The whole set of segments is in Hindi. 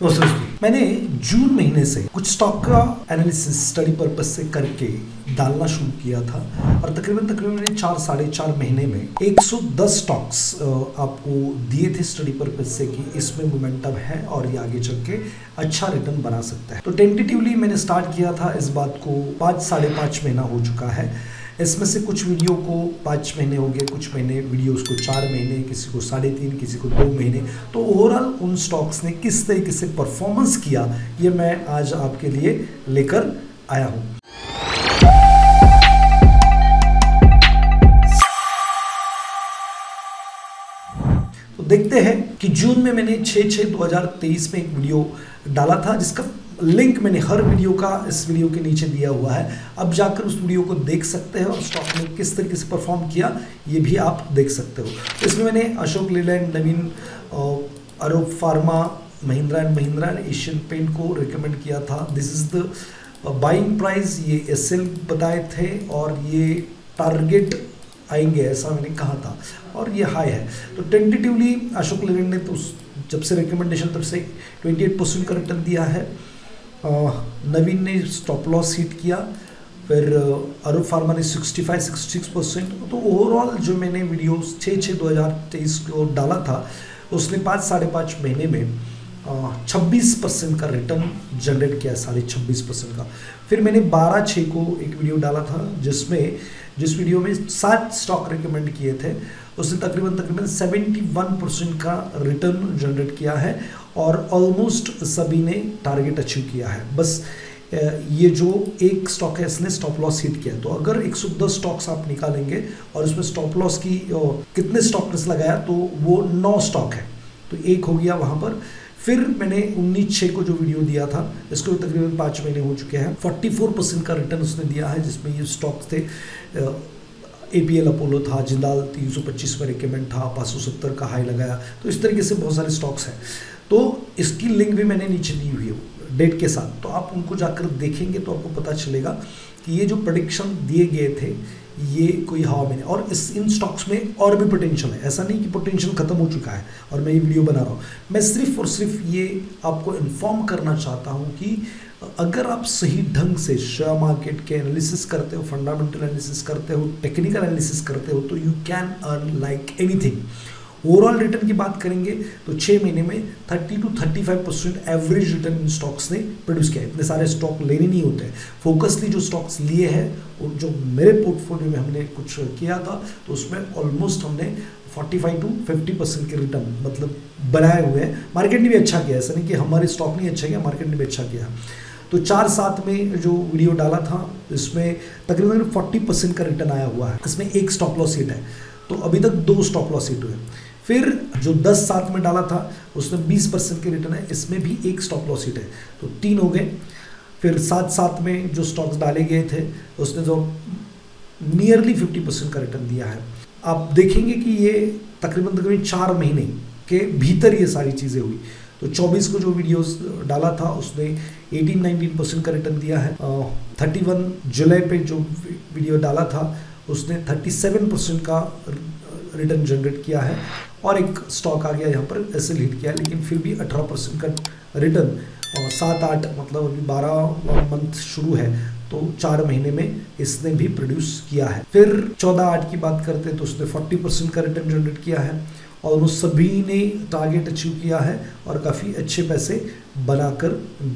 दोस्तों मैंने जून महीने से कुछ स्टॉक का एनालिसिस स्टडी पर्पज से करके डालना शुरू किया था और तकरीबन तकरीबन मैंने चार, साढ़े चार महीने में 110 स्टॉक्स आपको दिए थे स्टडी पर्पज से कि इसमें मोमेंटम है और ये आगे चल के अच्छा रिटर्न बना सकता है। तो टेंटेटिवली मैंने स्टार्ट किया था, इस बात को पाँच, साढ़े पाँच महीना हो चुका है। इसमें से कुछ वीडियो को पाँच महीने हो गए, कुछ महीने वीडियोस को चार महीने, किसी को साढ़े तीन, किसी को दो महीने। तो ओवरऑल उन स्टॉक्स ने किस तरीके से परफॉर्मेंस किया, ये मैं आज आपके लिए लेकर आया हूँ। तो देखते हैं कि जून में मैंने छः छः दो हज़ार तेईस में एक वीडियो डाला था, जिसका लिंक मैंने हर वीडियो का इस वीडियो के नीचे दिया हुआ है। अब जाकर उस वीडियो को देख सकते हैं और स्टॉक ने किस तरीके से परफॉर्म किया, ये भी आप देख सकते हो। इसमें मैंने अशोक लेलैंड, नवीन अरोप pharma, Mahindra and Mahindra and Asian paint को रिकमेंड किया था। This is the buying price ये एस बताए थे और ये टारगेट आएँगे ऐसा मैंने कहा था और ये हाई है। तो टेंटेटिवली अशोक लेलैंड ने तो जब से रिकमेंडेशन तब से 28 परसेंट का रिटर्न दिया है। नवीन ने स्टॉप लॉस हिट किया, फिर अरुण फार्मा ने 65 66 परसेंट तो ओवरऑल जो मैंने वीडियो छः छः दो हज़ार तेईस को डाला था, उसने पाँच, साढ़े पाँच महीने में छब्बीस परसेंट का रिटर्न जनरेट किया साढ़े छब्बीस परसेंट का। फिर मैंने बारह छः को एक वीडियो डाला था, जिसमें, जिस वीडियो में सात स्टॉक रिकमेंड किए थे, उसने तकरीबन तकरीबन 71 परसेंट का रिटर्न जनरेट किया है और ऑलमोस्ट सभी ने टारगेट अचीव किया है। बस ये जो एक स्टॉक है, इसने स्टॉप लॉस हिट किया तो अगर 110 स्टॉक्स आप निकालेंगे और उसमें स्टॉप लॉस की कितने स्टॉक लगाया तो वो नौ स्टॉक है। तो एक हो गया वहाँ पर फिर मैंने उन्नीस छः को जो वीडियो दिया था, इसको भी तकरीबन पाँच महीने हो चुके हैं। 44 परसेंट का रिटर्न उसने दिया है, जिसमें ये स्टॉक्स थे। ए पी एल अपोलो था, जिंदाल 325 में रिकमेंड था, पाँच सौ सत्तर का हाई लगाया। तो इस तरीके से बहुत सारे स्टॉक्स हैं। तो इसकी लिंक भी मैंने नीचे दी हुई है डेट के साथ। तो आप उनको जाकर देखेंगे तो आपको पता चलेगा कि ये जो प्रडिक्शन दिए गए थे ये कोई हवा में नहीं। और इस, इन स्टॉक्स में और भी पोटेंशियल है। ऐसा नहीं कि पोटेंशियल खत्म हो चुका है और मैं ये वीडियो बना रहा हूँ। मैं सिर्फ़ और सिर्फ़ ये आपको इन्फॉर्म करना चाहता हूँ कि, अगर आप सही ढंग से शेयर मार्केट के एनालिसिस करते हो फंडामेंटल एनालिसिस करते हो टेक्निकल एनालिसिस करते हो तो you can earn like anything overall return की बात करेंगे तो छः महीने में 30 टू 35 परसेंट एवरेज रिटर्न इन स्टॉक्स ने प्रोड्यूस किया इतने सारे स्टॉक लेने नहीं होते फोकसली जो स्टॉक्स लिए हैं, और जो मेरे पोर्टफोलियो में हमने कुछ किया था तो उसमें ऑलमोस्ट हमने 45 टू 50 परसेंट के रिटर्न मतलब बनाए हुए हैं। मार्केट ने भी अच्छा किया ऐसा नहीं कि हमारे स्टॉक नहीं अच्छा किया मार्केट ने भी अच्छा किया तो चार सात में जो वीडियो डाला था, इसमें तकरीबन फोर्टी परसेंट का रिटर्न आया हुआ है। इसमें एक स्टॉप लॉस हिट है। तो अभी तक दो स्टॉप लॉस हिट हुए फिर जो दस सात में डाला था, उसमें बीस परसेंट के रिटर्न है, इसमें भी एक स्टॉप लॉस हिट है। तो तीन हो गए। फिर सात सात में जो स्टॉक्स डाले गए थे, उसने जो नियरली फिफ्टी परसेंट का रिटर्न दिया है। आप देखेंगे कि ये तकरीबन तकरीबन चार महीने के भीतर ये सारी चीज़ें हुई। तो 24 को जो वीडियोस डाला था, उसने 18-19 परसेंट का रिटर्न दिया है। थर्टी वन जुलाई पे जो वीडियो डाला था, उसने 37 परसेंट का रिटर्न जनरेट किया है और एक स्टॉक आ गया यहाँ पर एस हिट किया लेकिन फिर भी 18 परसेंट का रिटर्न और सात आठ मतलब अभी बारह मंथ शुरू है तो चार महीने में इसने भी प्रोड्यूस किया है। फिर चौदह आठ की बात करते हैं तो उसने 40 परसेंट का रिटर्न जनरेट किया है, और उन सभी ने टारगेट अचीव किया है, और काफ़ी अच्छे पैसे बनाकर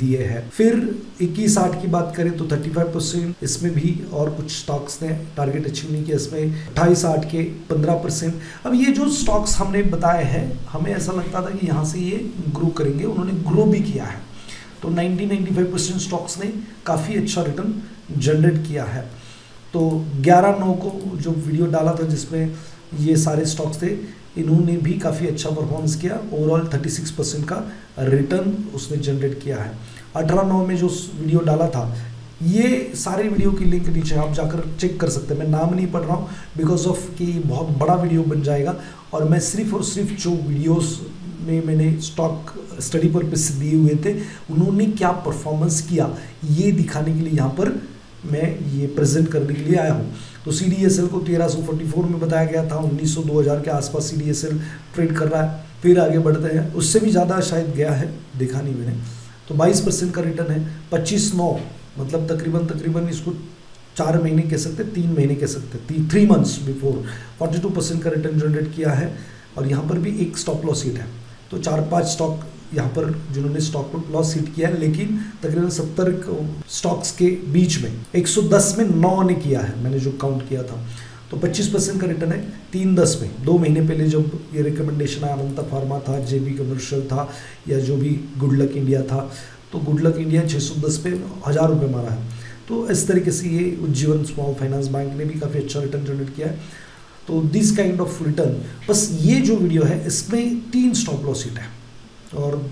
दिए हैं। फिर इक्कीस आठ की बात करें तो 35 परसेंट इसमें भी और कुछ स्टॉक्स ने टारगेट अचीव नहीं किया इसमें। अट्ठाईस आठ के 15 परसेंट अब ये जो स्टॉक्स हमने बताए हैं, हमें ऐसा लगता था कि यहाँ से ये ग्रो करेंगे, उन्होंने ग्रो भी किया है। तो 90 95 परसेंट स्टॉक्स ने काफ़ी अच्छा रिटर्न जनरेट किया है। तो 11 नौ को जो वीडियो डाला था जिसमें ये सारे स्टॉक्स थे इन्होंने भी काफ़ी अच्छा परफॉर्मेंस किया। ओवरऑल 36 परसेंट का रिटर्न उसने जनरेट किया है। अठारह नौ में जो वीडियो डाला था, ये सारे वीडियो की लिंक नीचे आप जाकर चेक कर सकते हैं। मैं नाम नहीं पढ़ रहा हूँ बिकॉज़ ऑफ़ कि बहुत बड़ा वीडियो बन जाएगा और मैं सिर्फ़ और सिर्फ़ जो वीडियोस में मैंने स्टॉक स्टडी पर दिए हुए थे, उन्होंने क्या परफॉर्मेंस किया, ये दिखाने के लिए यहाँ पर मैं ये प्रेजेंट करने के लिए आया हूँ। तो सी डी एस एल को तेरह सौ फोर्टी फोर में बताया गया था, उन्नीस सौ दो हज़ार के आसपास C D S L trade कर रहा है, फिर आगे बढ़ते हैं। उससे भी ज़्यादा शायद गया है, देखा नहीं मैंने। तो 22 परसेंट का रिटर्न है 25 नौ मतलब तकरीबन तकरीबन इसको चार महीने कह सकते तीन महीने कह सकते थ्री मंथ्स बिफोर 42 परसेंट का रिटर्न जनरेट किया है। और यहाँ पर भी एक स्टॉप लॉस हिट है। तो चार, पाँच स्टॉक यहाँ पर जिन्होंने स्टॉक लॉस हिट किया है, लेकिन तकरीबन सत्तर स्टॉक्स के बीच में 110 में नौ ने किया है, मैंने जो काउंट किया था। तो 25 परसेंट का रिटर्न है, तीन दस में। दो महीने पहले जब ये रिकमेंडेशन आया, अनंता फार्मा था जे बी कमर्शियल था, या जो भी गुड लक इंडिया था तो गुड लक इंडिया 610 पे हज़ार रुपये मारा है। तो इस तरीके से ये उज्जीवन स्मॉल फाइनेंस बैंक ने भी काफ़ी अच्छा रिटर्न जनरेट किया है। तो दिस काइंड ऑफ़ रिटर्न बस ये जो वीडियो है, इसमें तीन स्टॉप लॉस हिट है। और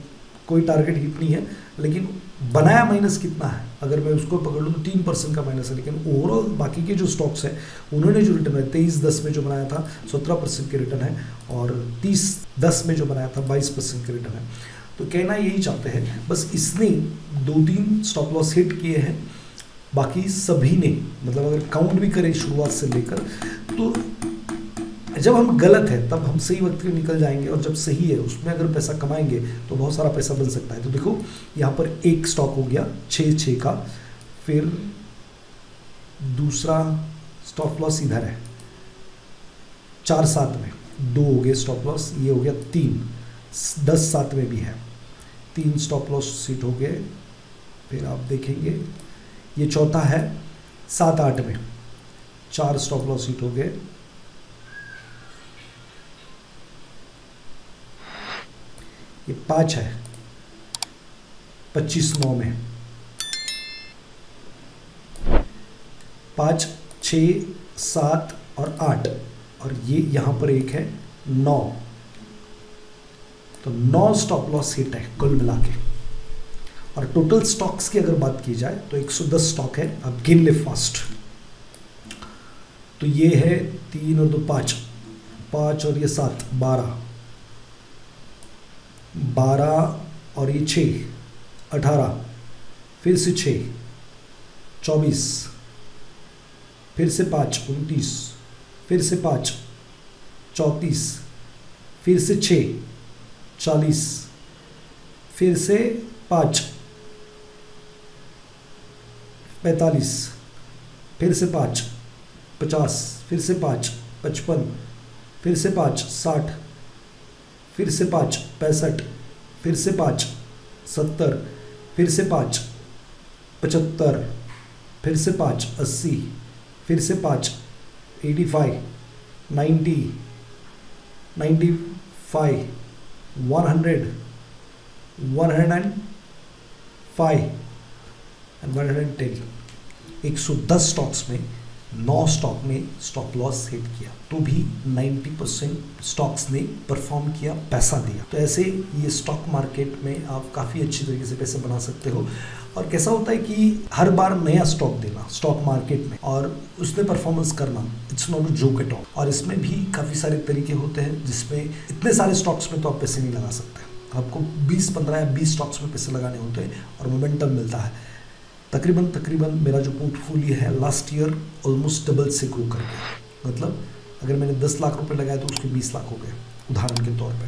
कोई टारगेट हिट नहीं है, लेकिन बनाया माइनस कितना है? अगर मैं उसको पकड़ लूँ तो तीन परसेंट का माइनस है, लेकिन ओवरऑल बाकी के जो स्टॉक्स है, उन्होंने जो रिटर्न है तेईस दस में जो बनाया था, सत्रह परसेंट के रिटर्न है, और तीस दस में जो बनाया था, बाईस परसेंट के रिटर्न है। तो कहना यही चाहते हैं, बस इसने दो तीन स्टॉप लॉस हिट किए हैं, बाकी सभी ने मतलब अगर काउंट भी करें शुरुआत से लेकर तो जब हम गलत है, तब हम सही वक्त पे निकल जाएँगे और जब सही है, उसमें अगर पैसा कमाएँगे तो बहुत सारा पैसा बन सकता है। तो देखो, यहाँ पर एक स्टॉक हो गया, छः छः का। फिर दूसरा स्टॉप लॉस इधर है। चार, सात में। दो हो गए स्टॉप लॉस ये हो गया तीन। दस, सात में भी है। तीन स्टॉप लॉस सीट हो गए। फिर आप देखेंगे, ये चौथा है, सात, आठ में। चार स्टॉप लॉस सीट हो गए। ये पाँच है। पच्चीस नौ में। पाँच छ सात और आठ। और ये यहाँ पर एक है नौ। तो नौ स्टॉप लॉस हिट है कुल मिला के। और टोटल स्टॉक्स की अगर बात की जाए तो 110 स्टॉक है। अब गिन ले फास्ट तो ये है तीन और दो पाँच। पाँच और ये सात, बारह। बारह और ये छः अठारह, फिर से छः चौबीस, फिर से पाँच, उनतीस, फिर से पाँच, चौंतीस, फिर से छः चालीस, फिर से पाँच, पैंतालीस, फिर से पाँच, पचास, फिर से पाँच, पचपन, फिर से पाँच, साठ फिर से पाँच, पैंसठ, फिर से पाँच, सत्तर, फिर से पाँच, पचहत्तर, फिर से पाँच, अस्सी, फिर से पाँच, eighty five ninety ninety five, one hundred one hundred and five, and one hundred and ten. एक सौ दस स्टॉक्स में नौ स्टॉक ने स्टॉप लॉस हिट किया तो भी 90 परसेंट स्टॉक्स ने परफॉर्म किया, पैसा दिया। तो ऐसे ये स्टॉक मार्केट में आप काफ़ी अच्छी तरीके से पैसे बना सकते हो। और कैसा होता है कि हर बार नया स्टॉक देना स्टॉक मार्केट में, और उसमें परफॉर्मेंस करना it's not a joke at all और इसमें भी काफ़ी सारे तरीके होते हैं, जिसमें इतने सारे स्टॉक्स में तो आप पैसे नहीं लगा सकते। आपको 20 15 या 20 स्टॉक्स में पैसे लगाने होते हैं, और मोमेंटम मिलता है। तकरीबन तकरीबन मेरा जो पोर्टफोलियो है लास्ट ईयर ऑलमोस्ट डबल से ग्रो कर गया। मतलब अगर मैंने 10 लाख रुपए लगाए तो उसके 20 लाख हो गए, उदाहरण के तौर पे।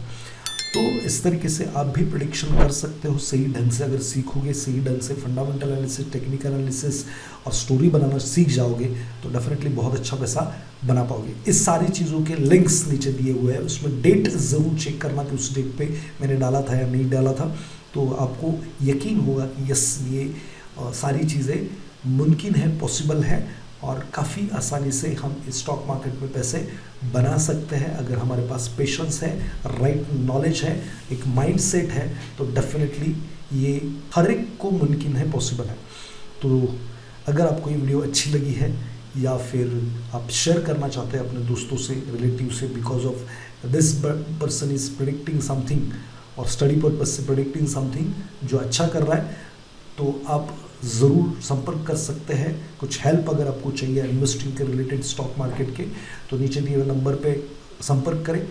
तो इस तरीके से आप भी प्रडिक्शन कर सकते हो, सही ढंग से अगर सीखोगे, सही ढंग से फंडामेंटल एनालिसिस टेक्निकल एनालिसिस और स्टोरी बनाना सीख जाओगे तो डेफिनेटली बहुत अच्छा पैसा बना पाओगे। इस सारी चीज़ों के लिंक्स नीचे दिए हुए हैं, उसमें डेट ज़रूर चेक करना कि उस डेट पे मैंने डाला था या नहीं डाला था। तो आपको यकीन होगा कि यस ये सारी चीज़ें मुमकिन है पॉसिबल है और काफ़ी आसानी से हम स्टॉक मार्केट में पैसे बना सकते हैं। अगर हमारे पास पेशेंस है राइट नॉलेज है, एक माइंड सेट है तो डेफिनेटली ये हर एक को मुमकिन है पॉसिबल है। तो अगर आपको ये वीडियो अच्छी लगी है या फिर आप शेयर करना चाहते हैं अपने दोस्तों से रिलेटिव से because of this person is predicting something और स्टडी पर्पज से प्रिडिक्टिंग समथिंग जो अच्छा कर रहा है तो आप ज़रूर संपर्क कर सकते हैं। कुछ हेल्प अगर आपको चाहिए इन्वेस्टिंग के रिलेटेड स्टॉक मार्केट के तो नीचे दिए हुए नंबर पे संपर्क करें,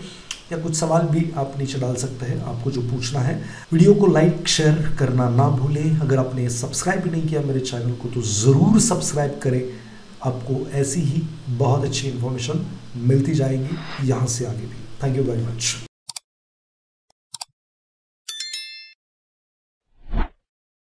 या कुछ सवाल भी आप नीचे डाल सकते हैं, आपको जो पूछना है। वीडियो को लाइक शेयर करना ना भूलें। अगर आपने सब्सक्राइब भी नहीं किया मेरे चैनल को तो ज़रूर सब्सक्राइब करें। आपको ऐसी ही बहुत अच्छी इन्फॉर्मेशन मिलती जाएगी यहाँ से आगे भी। Thank you very much